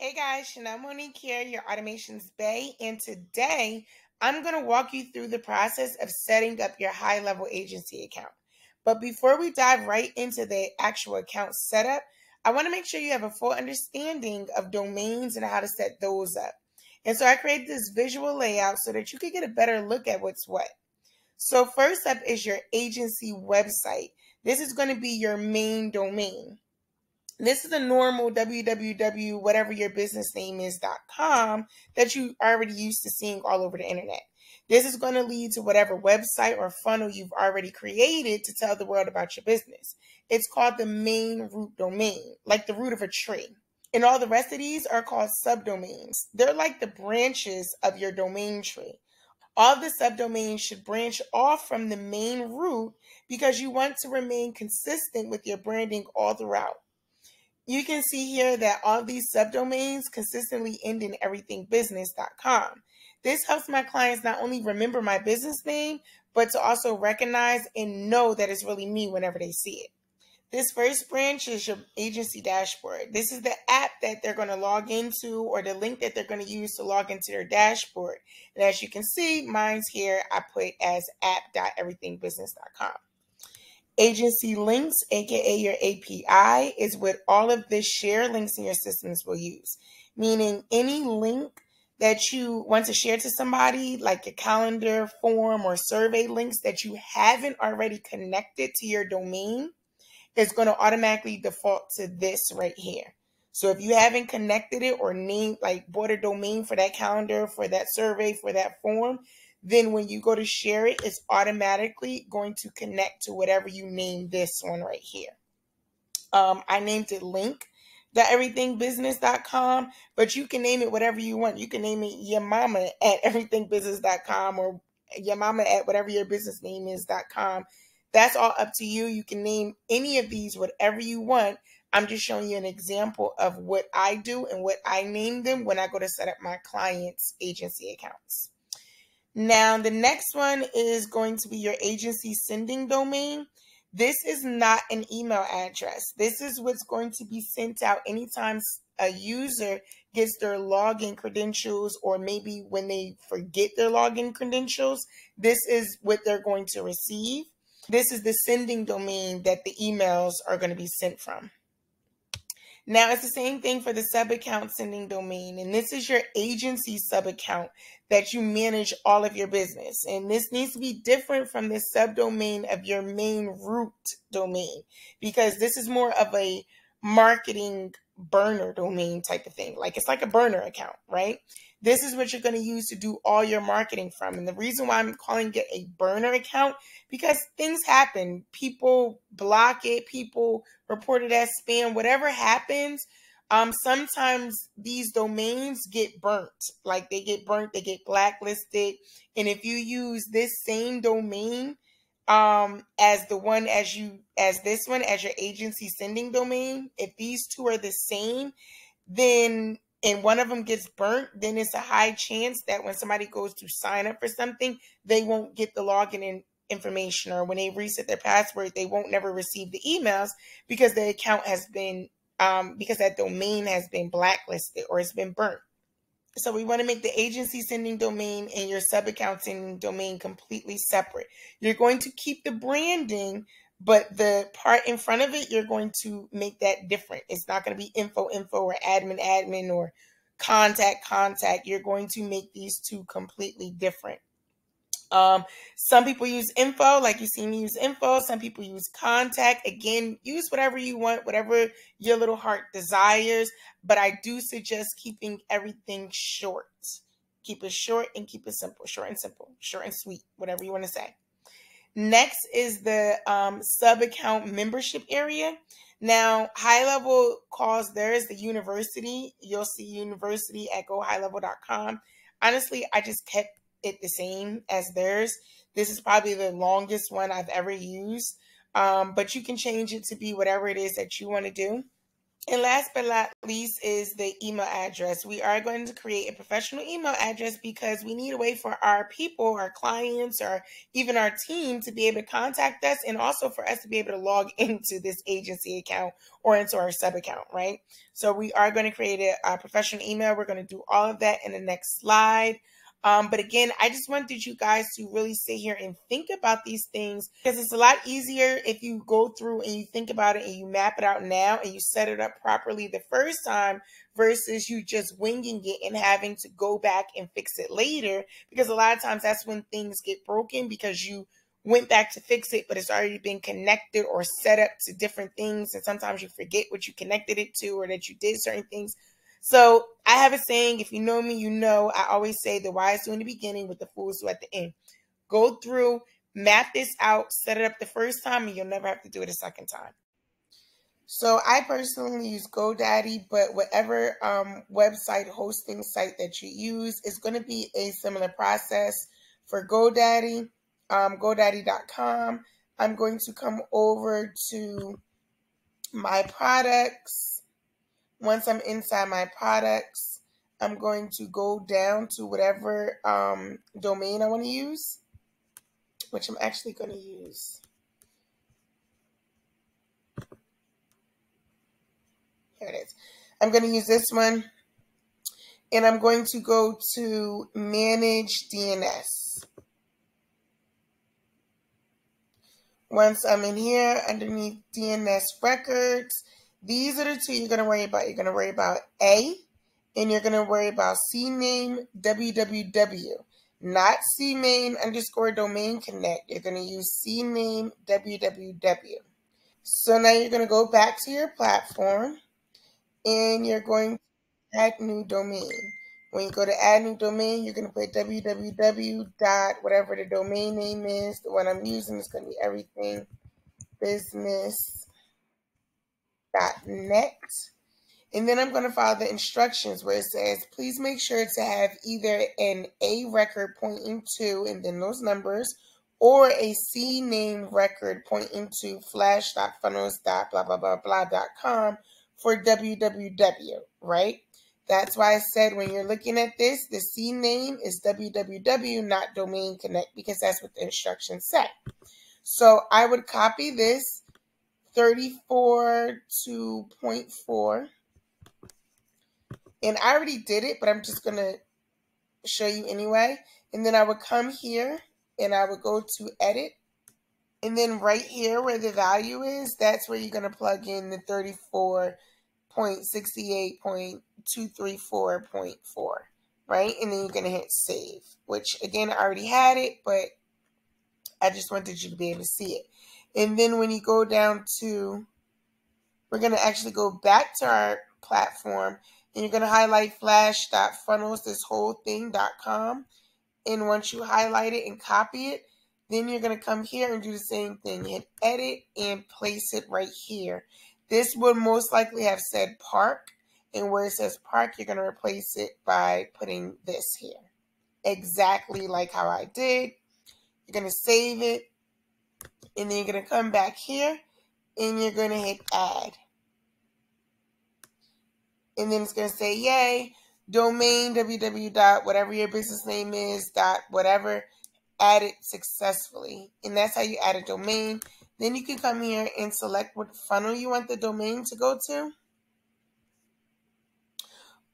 Hey guys, Chenell Monique here, your Automations Bae, and today I'm going to walk you through the process of setting up your high level agency account. But before we dive right into the actual account setup, I want to make sure you have a full understanding of domains and how to set those up. And so I created this visual layout so that you could get a better look at what's what. So, first up is your agency website. This is going to be your main domain. This is a normal www, whatever your business name is.com that you are already used to seeing all over the internet. This is going to lead to whatever website or funnel you've already created to tell the world about your business. It's called the main root domain, like the root of a tree. And all the rest of these are called subdomains. They're like the branches of your domain tree. All the subdomains should branch off from the main root because you want to remain consistent with your branding all throughout. You can see here that all these subdomains consistently end in everythingbusiness.com. This helps my clients not only remember my business name, but to also recognize and know that it's really me whenever they see it. This first branch is your agency dashboard. This is the app that they're going to log into or the link that they're going to use to log into their dashboard. And as you can see, mine's here I put as app.everythingbusiness.com. Agency links, aka your API, is what all of the share links in your systems will use. Meaning any link that you want to share to somebody, like a calendar form or survey links that you haven't already connected to your domain, is going to automatically default to this right here. So if you haven't connected it or named like bought a domain for that calendar, for that survey, for that form, then when you go to share it, it's automatically going to connect to whatever you name this one right here. Um, I named it link the everythingbusiness.com, but you can name it whatever you want. You can name it your mama at everythingbusiness.com or your mama at whatever your business name is.com. That's all up to you. You can name any of these whatever you want. I'm just showing you an example of what I do and what I name them when I go to set up my clients' agency accounts. Now, the next one is going to be your agency sending domain. This is not an email address. This is what's going to be sent out anytime a user gets their login credentials, or maybe when they forget their login credentials. This is what they're going to receive. This is the sending domain that the emails are going to be sent from. Now it's the same thing for the sub account sending domain. And this is your agency sub account that you manage all of your business. And this needs to be different from the subdomain of your main root domain because this is more of a marketing burner domain type of thing. Like it's like a burner account, right? This is what you're going to use to do all your marketing from. And the reason why I'm calling it a burner account because things happen. People block it, people report it as spam, whatever happens. Um, sometimes these domains get burnt, like they get burnt, they get blacklisted. And if you use this same domain um as the one as you as this one as your agency sending domain if these two are the same then and one of them gets burnt then it's a high chance that when somebody goes to sign up for something they won't get the login in, information or when they reset their password they won't never receive the emails because the account has been um because that domain has been blacklisted or it's been burnt so we want to make the agency sending domain and your sub account sending domain completely separate. You're going to keep the branding, but the part in front of it, you're going to make that different. It's not going to be info info or admin admin or contact contact. You're going to make these two completely different. Um, some people use info, like you see me use info. Some people use contact. Again, use whatever you want, whatever your little heart desires. But I do suggest keeping everything short. Keep it short and keep it simple. Short and simple. Short and sweet. Whatever you want to say. Next is the um, sub account membership area. Now, high level calls there is the university. You'll see university at gohighlevel.com. Honestly, I just kept it the same as theirs. This is probably the longest one I've ever used, um, but you can change it to be whatever it is that you want to do. And last but not least is the email address. We are going to create a professional email address because we need a way for our people, our clients, or even our team to be able to contact us and also for us to be able to log into this agency account or into our sub account, right? So we are going to create a, a professional email. We're going to do all of that in the next slide. Um, but again, I just wanted you guys to really sit here and think about these things because it's a lot easier if you go through and you think about it and you map it out now and you set it up properly the first time versus you just winging it and having to go back and fix it later. Because a lot of times that's when things get broken because you went back to fix it, but it's already been connected or set up to different things. And sometimes you forget what you connected it to or that you did certain things. So I have a saying, if you know me, you know, I always say the wise do in the beginning with the fools do at the end. Go through, map this out, set it up the first time, and you'll never have to do it a second time. So I personally use GoDaddy, but whatever um, website hosting site that you use is going to be a similar process. For GoDaddy, um, GoDaddy.com, I'm going to come over to my products once I'm inside my products, I'm going to go down to whatever um, domain I want to use, which I'm actually going to use. Here it is. I'm going to use this one, and I'm going to go to Manage DNS. Once I'm in here, underneath DNS records, these are the two you're going to worry about. You're going to worry about A, and you're going to worry about CNAME www, not CNAME underscore domain connect. You're going to use CNAME www. So now you're going to go back to your platform, and you're going to add new domain. When you go to add new domain, you're going to put www dot whatever the domain name is. The one I'm using is going to be everything business net. And then I'm going to follow the instructions where it says, please make sure to have either an A record pointing to, and then those numbers, or a C name record pointing to flash.funnels.blah, blah, blah, blah, dot com for www, right? That's why I said when you're looking at this, the C name is www, not domain connect, because that's what the instructions say. So I would copy this 34 to 0.4. And I already did it, but I'm just going to show you anyway. And then I would come here and I would go to edit. And then right here where the value is, that's where you're going to plug in the 34.68.234.4, right? And then you're going to hit save, which again, I already had it, but I just wanted you to be able to see it. And then when you go down to, we're going to actually go back to our platform and you're going to highlight flash.funnels, this whole thing.com. And once you highlight it and copy it, then you're going to come here and do the same thing. Hit edit and place it right here. This would most likely have said park. And where it says park, you're going to replace it by putting this here. Exactly like how I did. You're going to save it and then you're going to come back here and you're going to hit add. And then it's going to say, yay, domain www dot whatever your business name is dot whatever added successfully. And that's how you add a domain. Then you can come here and select what funnel you want the domain to go to.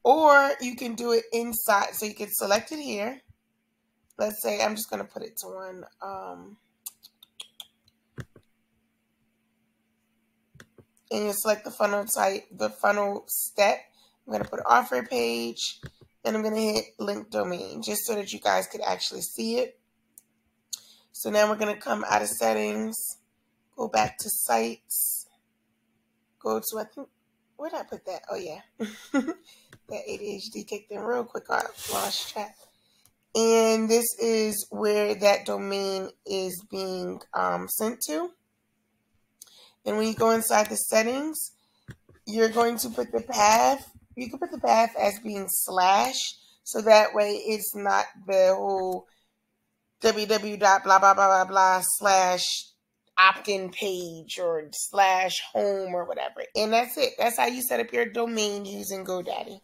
Or you can do it inside. So you can select it here. Let's say I'm just going to put it to one. Um, and you select the funnel type, the funnel step. I'm going to put offer page, and I'm going to hit link domain just so that you guys could actually see it. So now we're going to come out of settings, go back to sites, go to, I think, where did I put that? Oh, yeah. that ADHD kicked in real quick. I lost track. And this is where that domain is being um, sent to. And when you go inside the settings, you're going to put the path. You can put the path as being slash, so that way it's not the whole www blah blah blah blah blah slash opt-in page or slash home or whatever. And that's it. That's how you set up your domain using GoDaddy.